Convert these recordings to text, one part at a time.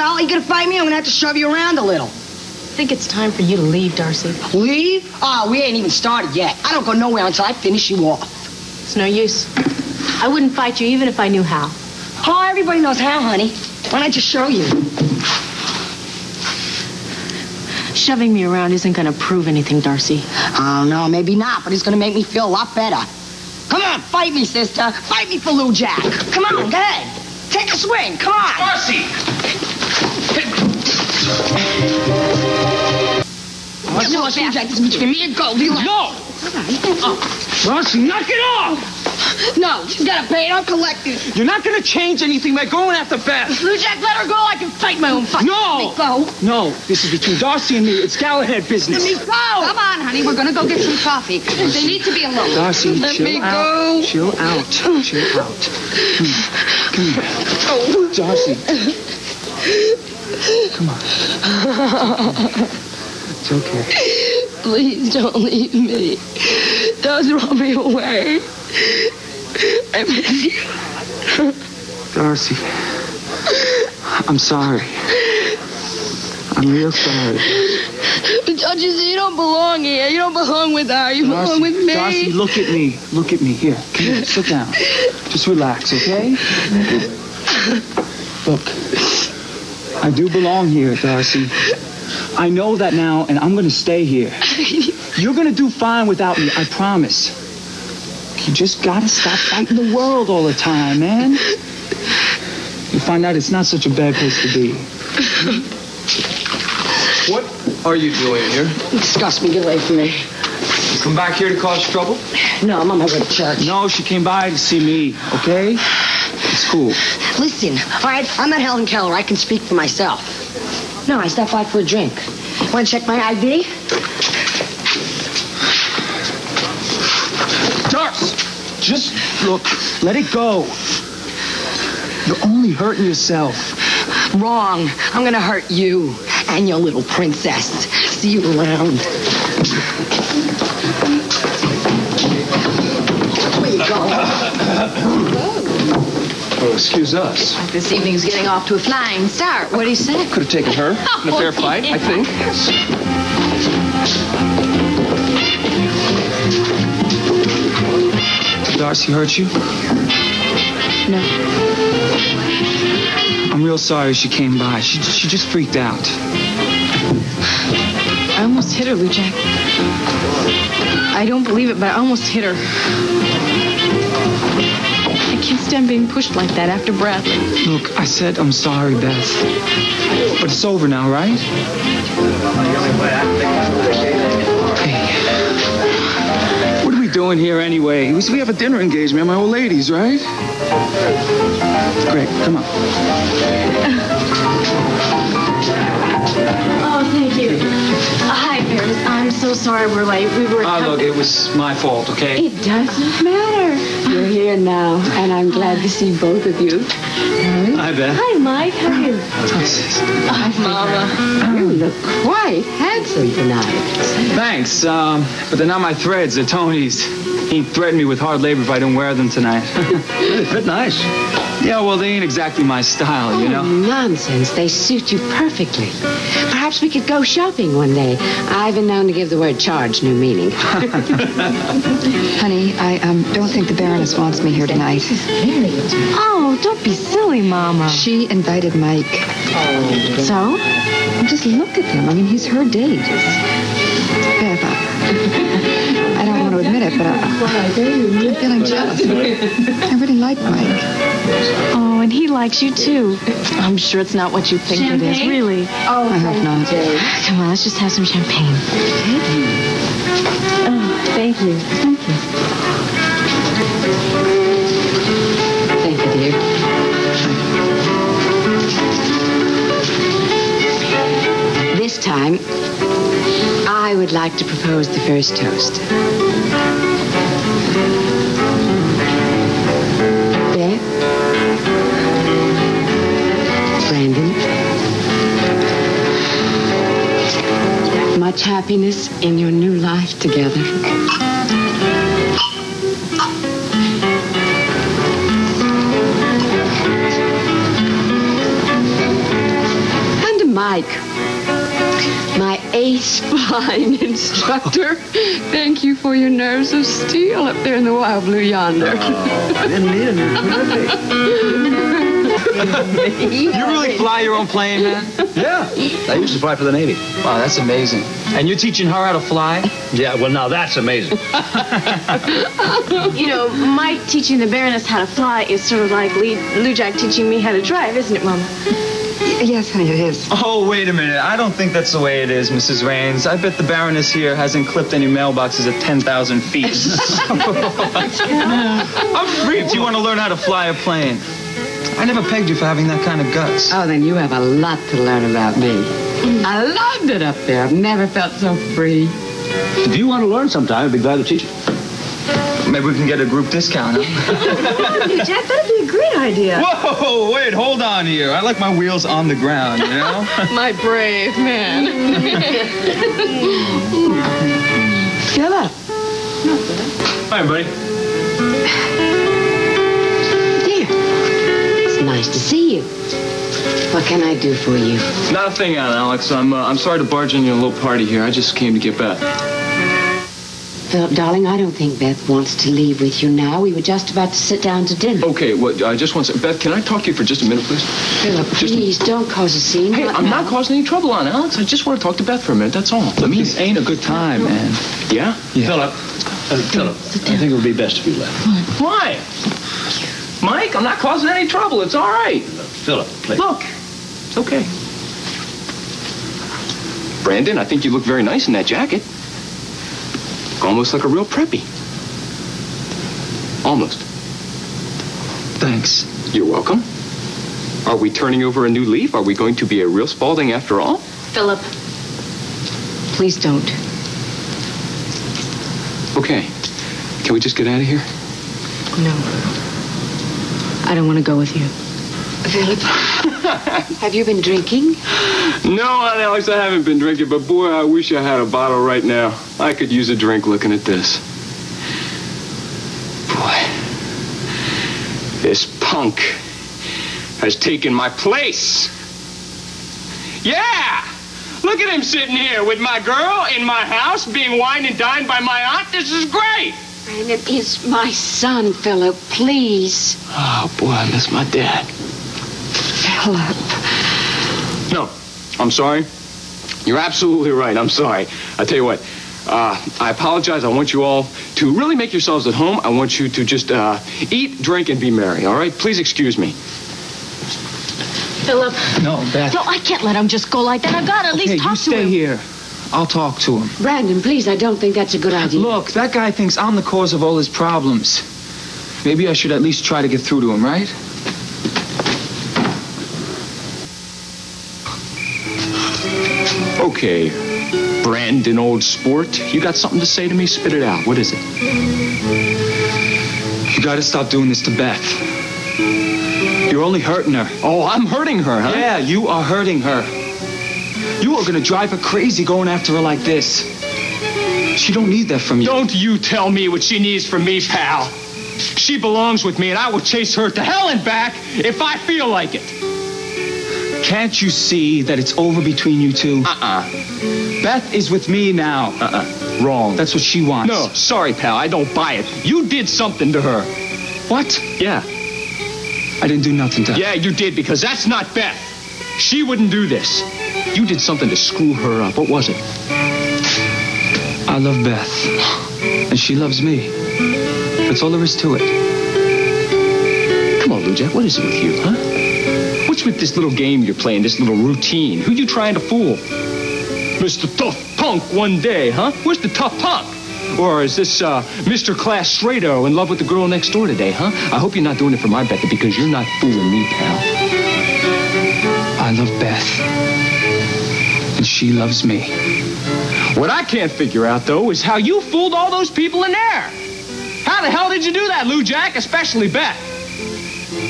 Well, you gonna fight me? I'm gonna have to shove you around a little. I think it's time for you to leave, Darcy. Leave? Oh, we ain't even started yet. I don't go nowhere until I finish you off. It's no use. I wouldn't fight you even if I knew how. Oh, everybody knows how, honey. Why don't I just show you? Shoving me around isn't going to prove anything, Darcy. Oh, no, maybe not, but it's gonna make me feel a lot better. Come on, fight me, sister. Fight me for Lujack. Come on, go ahead. Take a swing. Come on. Darcy! Yes, Lujack, this is between me and Goldie. No! Darcy, oh, knock it off! No, she's gotta pay it. I'll collect it. You're not gonna change anything by going after Beth. Lujack, let her go. I can fight my own fight. No! Let me go. No, this is between Darcy and me. It's Galahad business. Let me go. Come on, honey. We're gonna go get some coffee. They need to be alone. Darcy, Let chill me out. go. Chill out. Chill out. Come here. Come here. Oh. Darcy. Come on. It's okay. Please don't leave me. Don't throw me away. I miss you. Darcy. I'm sorry. I'm real sorry. Don't you see? You don't belong here. You don't belong with her. You belong with me. Darcy, look at me. Look at me. Here, come here. Sit down. Just relax, okay? Look, I do belong here, Darcy. I know that now, and I'm gonna stay here. You're gonna do fine without me, I promise. You just gotta stop fighting the world all the time, man. You'll find out it's not such a bad place to be. What are you doing here? Disgust me. Get away from me. You come back here to cause trouble? No, I'm on my way to church. No, she came by to see me, okay? It's cool. Listen, all right, I'm not Helen Keller. I can speak for myself. No, I stopped by for a drink. Want to check my ID? Darce, just look, let it go. You're only hurting yourself. Wrong. I'm gonna hurt you and your little princess. See you around. Where you go? Oh, excuse us. This evening's getting off to a flying start. What do you say? Could have taken her in a fair fight, I think. Darcy hurt you? No. I'm real sorry she came by. She, she just freaked out. I almost hit her, Lujack. I don't believe it, but I almost hit her. I can't stand being pushed like that after Bradley. Look, I said I'm sorry, Beth. But it's over now, right? Hey. What are we doing here anyway? We we have a dinner engagement at my old ladies, right? Great, come on. Oh, thank you. Hi, Paris. I'm so sorry we're late. We were. Ah, look, it was my fault, okay? It doesn't matter. You're here now, and I'm glad to see both of you. Hi, Beth. Hi, Mike. How are you? Hi, Mama. You look quite handsome tonight. Thanks, um, but they're not my threads, they're Tony's. He threatened me with hard labor if I didn't wear them tonight. They fit nice. Yeah, well, they ain't exactly my style, you know? Nonsense. They suit you perfectly. Perhaps we could go shopping one day. I've been known to give the word charge new meaning. Honey, I um, don't think the Baroness wants me here tonight. Oh, don't be silly, Mama. She invited Mike. So? Just look at him. I mean, he's her date. Beth, it, but I, I'm feeling jealous. I really like Mike. Oh, and he likes you too. I'm sure it's not what you think it is, really. Oh, I hope not. Come on, let's just have some champagne. Oh, thank you. Thank you. Thank you, dear. This time, I would like to propose the first toast. Beth? Brandon? Much happiness in your new life together. And Mike. My ace flying instructor. Thank you for your nerves of steel up there in the wild blue yonder. Oh, you really fly your own plane, man? Yeah. I used to fly for the Navy. Wow, that's amazing. And you're teaching her how to fly? Yeah, well, now that's amazing. You know, Mike teaching the Baroness how to fly is sort of like Lee, Lujack teaching me how to drive, isn't it, Mama? Yes, honey, it is. Oh, wait a minute. I don't think that's the way it is, Mrs. Raines. I bet the Baroness here hasn't clipped any mailboxes at 10,000 feet. I'm free if you want to learn how to fly a plane. I never pegged you for having that kind of guts. Oh, then you have a lot to learn about me. I loved it up there. I've never felt so free. If you want to learn sometime, I'd be glad to teach you. Maybe we can get a group discount, huh? Lujack, that'd be a great idea. Whoa, wait, hold on here. I like my wheels on the ground, you know? My brave man. Get up. Hi, buddy. dear. It's nice to see you. What can I do for you? Not a thing, Aunt Alex. I'm, uh, I'm sorry to barge in your little party here. I just came to get Beth. Phillip, darling, I don't think Beth wants to leave with you now. We were just about to sit down to dinner. Okay, what? I just want to say, Beth, can I talk to you for just a minute, please? Phillip, please don't cause a scene. Hey, What I'm now? not causing any trouble, Aunt Alex. I just want to talk to Beth for a minute. That's all. I mean, this ain't a good time, man. Yeah? Phillip. Uh, Phillip, I think it would be best if you left. Why? Mike, I'm not causing any trouble. It's all right. Phillip, please. Look, it's okay. Brandon, I think you look very nice in that jacket. Almost like a real preppy. Almost. Thanks. You're welcome. Are we turning over a new leaf? Are we going to be a real Spaulding after all? Phillip, please don't. Okay. Can we just get out of here? No. I don't want to go with you. Phillip, have you been drinking? No, Aunt Alex, I haven't been drinking, but boy, I wish I had a bottle right now. I could use a drink looking at this. Boy, this punk has taken my place. Yeah! Look at him sitting here with my girl in my house being wined and dined by my aunt. This is great! Brandon is my son, Phillip. Please. Oh, boy, I miss my dad. Phillip. No, I'm sorry. You're absolutely right. I'm sorry. I tell you what. Uh, I apologize. I want you all to really make yourselves at home. I want you to just uh, eat, drink, and be merry. All right? Please excuse me. Phillip. No, Beth. No, I can't let him just go like that. I've got to at okay, least talk you to stay here. I'll talk to him. Brandon, please, I don't think that's a good idea. Look, that guy thinks I'm the cause of all his problems. Maybe I should at least try to get through to him, right? Okay, Brandon, old sport. You got something to say to me? Spit it out. What is it? You gotta stop doing this to Beth. You're only hurting her. Oh, I'm hurting her, huh? Yeah, you are hurting her. You are gonna drive her crazy going after her like this. She don't need that from you. Don't you tell me what she needs from me, pal. She belongs with me, and I will chase her to hell and back if I feel like it. Can't you see that it's over between you two? Uh-uh. Beth is with me now. Uh-uh. Wrong. That's what she wants. No, sorry, pal. I don't buy it. You did something to her. What? Yeah. I didn't do nothing to her. Yeah, you did, because that's not Beth. She wouldn't do this. You did something to screw her up. What was it? I love Beth. And she loves me. That's all there is to it. Come on, Lujack. What is it with you, huh? What's with this little game you're playing, this little routine? Who you trying to fool? Mr. Tough Punk one day, huh? Where's the tough punk? Or is this uh, Mr. Class Straighto in love with the girl next door today, huh? I hope you're not doing it for my Becca because you're not fooling me, pal. I love Beth. And she loves me. What I can't figure out, though, is how you fooled all those people in there. How the hell did you do that, Lujack? Especially Beth.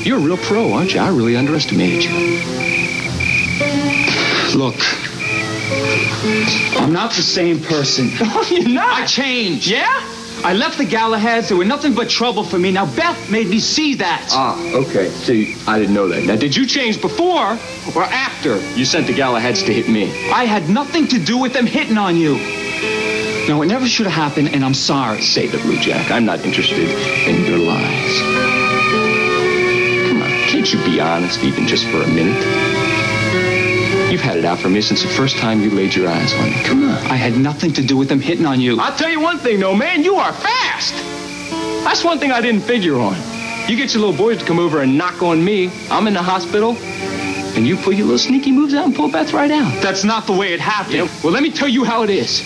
You're a real pro, aren't you? I really underestimated you. Look, I'm not the same person. Oh, you're not. I changed. Yeah? I left the Galahads. They were nothing but trouble for me. Now, Beth made me see that. Ah, okay. See, I didn't know that. Now, did you change before or after you sent the Galahads to hit me? I had nothing to do with them hitting on you. No, it never should have happened, and I'm sorry. Save it, Lujack. I'm not interested in your lies. Honest even just for a minute? You've had it out for me since the first time you laid your eyes on me. Come on. I had nothing to do with them hitting on you. I'll tell you one thing, though, man. You are fast. That's one thing I didn't figure on. You get your little boys to come over and knock on me. I'm in the hospital. And you pull your little sneaky moves out and pull Beth right out. That's not the way it happened. Yeah, well, let me tell you how it is.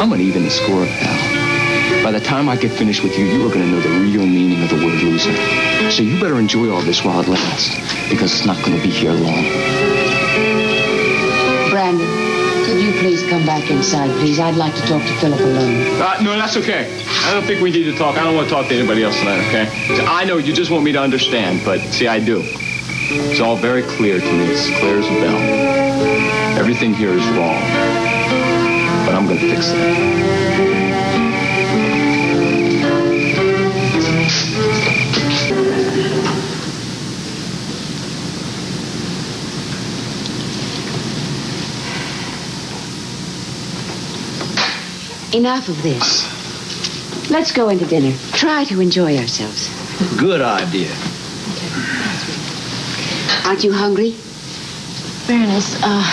I'm gonna even the score, pal. By the time I get finished with you, you are gonna know the real meaning of the word loser. So you better enjoy all this while it lasts, because it's not gonna be here long. Brandon, could you please come back inside, please? I'd like to talk to Phillip alone. Uh, no, that's okay. I don't think we need to talk. I don't want to talk to anybody else tonight, okay? So I know you just want me to understand, but see, I do. It's all very clear to me. It's clear as a bell. Everything here is wrong. But I'm going to fix it. Enough of this. Let's go into dinner. Try to enjoy ourselves. Good idea. Aren't you hungry? Baroness, uh,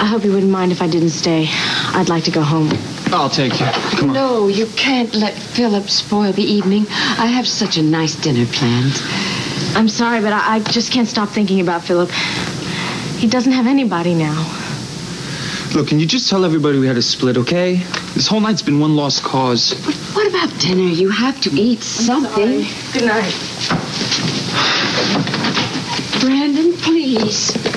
I hope you wouldn't mind if I didn't stay. I'd like to go home. I'll take you. Come on. No, you can't let Phillip spoil the evening. I have such a nice dinner planned. I'm sorry, but I, I just can't stop thinking about Phillip. He doesn't have anybody now. Look, can you just tell everybody we had a split, okay? This whole night's been one lost cause. But what about dinner? You have to eat something. Good night. Brandon, please.